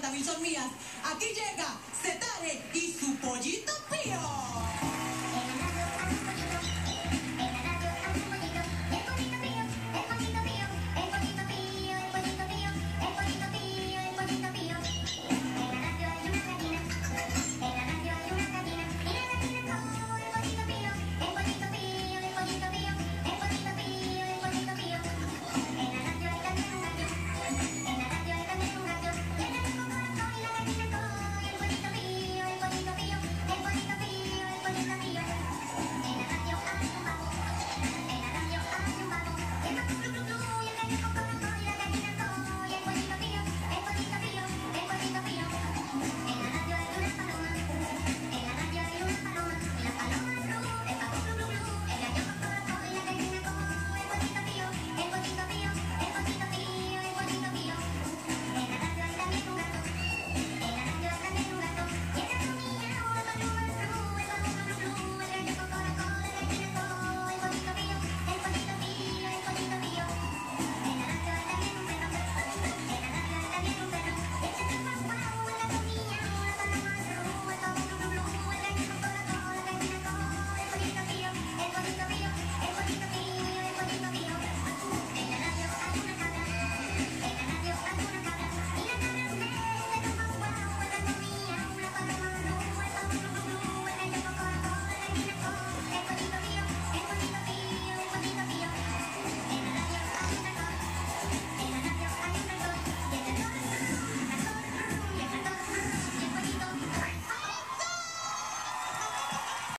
WandaVision mías. Aquí llega Setare y.